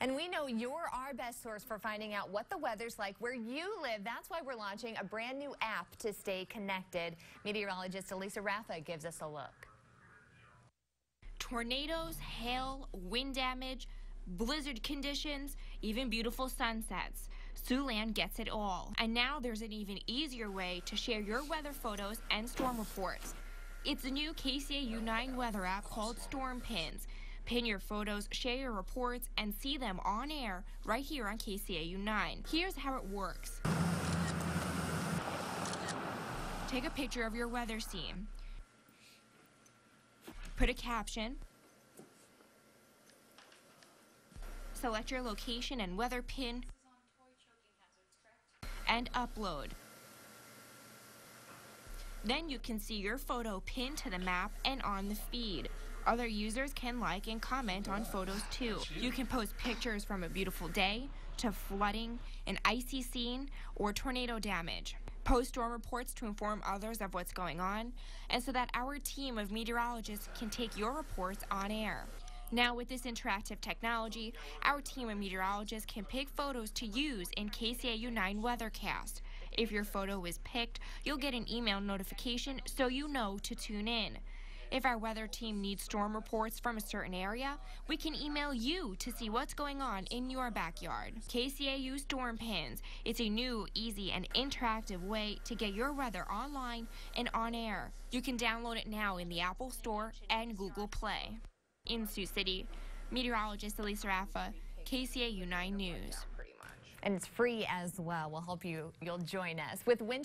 And we know you're our best source for finding out what the weather's like where you live. That's why we're launching a brand new app to stay connected. Meteorologist Elisa Raffa gives us a look. Tornadoes, hail, wind damage, blizzard conditions, even beautiful sunsets. Siouxland gets it all. And now there's an even easier way to share your weather photos and storm reports. It's a new KCAU 9 weather app called Storm Pins. Pin your photos, share your reports, and see them on air right here on KCAU 9. Here's how it works. Take a picture of your weather scene. Put a caption. Select your location and weather pin. And upload. Then you can see your photo pinned to the map and on the feed. Other users can like and comment on photos too. You can post pictures from a beautiful day to flooding, an icy scene, or tornado damage. Post storm reports to inform others of what's going on, and so that our team of meteorologists can take your reports on air. Now, with this interactive technology, our team of meteorologists can pick photos to use in KCAU 9 Weathercast. If your photo is picked, you'll get an email notification so you know to tune in. If our weather team needs storm reports from a certain area, we can email you to see what's going on in your backyard. KCAU Storm Pins. It's a new, easy, and interactive way to get your weather online and on air. You can download it now in the Apple Store and Google Play. In Sioux City, meteorologist Elisa Raffa, KCAU 9 News. And it's free as well. We'll help you. You'll join us with winter.